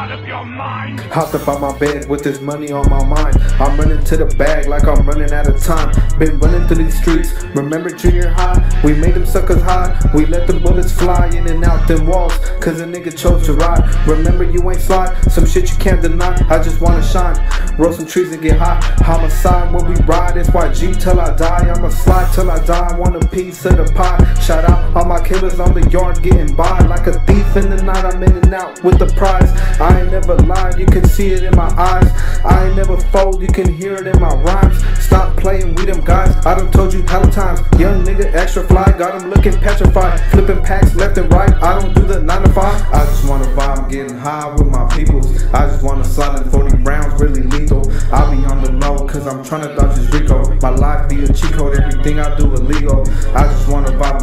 out of your mind? Hopped up on my bed with this money on my mind. I'm running to the bag like I'm running out of time. Been running through these streets. Remember junior high? We made them suckers high. We let the bullets fly in and out them walls. Cause a nigga chose to ride. Remember you ain't slide. Some shit you can't deny. I just wanna shine. Roll some trees and get high. Homicide when we ride. It's YG till I die. I'ma slide till I die. Want a piece of the pie. Shout out all my killers on the yard getting by. Like a thief in the night. I'm in and out with the prize. I ain't never lied. You can see it in my eyes. I ain't never fold. You can hear it in my rhymes. Stop playing, with them guys. I done told you hella times. Young nigga, extra fly. Got him looking petrified. Flipping packs left and right. I don't do the 9 to 5. I just wanna vibe. I'm getting high with my peoples. I just wanna silent 40 rounds, really lethal. Cause I'm trying to dodge this RICO. My life be a cheat code, everything I do illegal. I.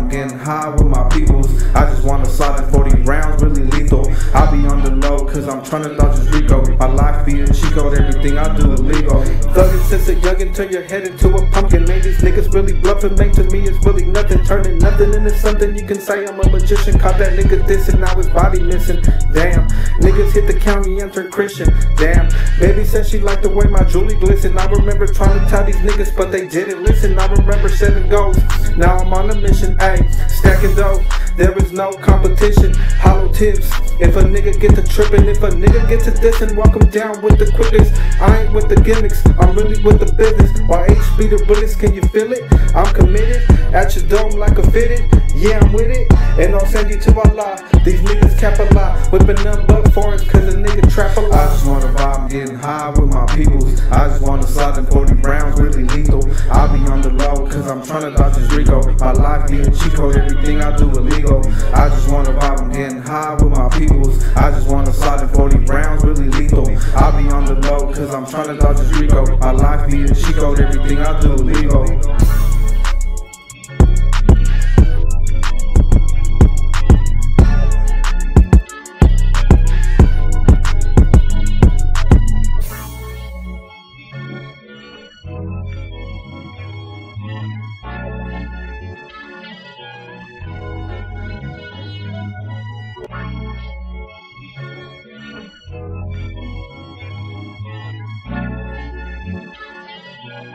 I'm getting high with my peoples. I just wanna silent 40 rounds, really lethal. I'll be on the low, cause I'm trying to dodge this RICO. My life be a code, everything I do illegal. Thuggin' since a youngin', turn your head into a pumpkin. These niggas really bluffing, man. To me, it's really nothing. Turning nothing into something. You can say I'm a magician. Caught that nigga dissing, now his body missing. Damn, niggas hit the county and turn Christian. Damn, baby said she liked the way my jewelry glisten. I remember trying to tell these niggas, but they didn't listen. I remember setting goals. Now I'm on a mission, ayy, stacking dough. There is no competition. Hollow tips. If a nigga get to tripping, if a nigga get to dissing, walk him down with the quickest. I ain't with the gimmicks, I'm really with the business. While HB the bullets, can you feel it? I'm committed. At your dome like a fitted. Yeah, I'm with it. And I'll send you to Allah. These niggas cap a lot. Whipping them but foreigns cause a nigga trap a lot. I just wanna vibe, I'm getting high with my peoples. I just wanna slide them 40 rounds, really cause I'm trying to dodge this RICO. My life be a cheat code, everything I do illegal. I just wanna vibe, I'm getting high with my peoples. I just wanna slide them 40 rounds, really lethal. I'll be on the low cause I'm trying to dodge this RICO. My life be a cheat code, everything I do illegal.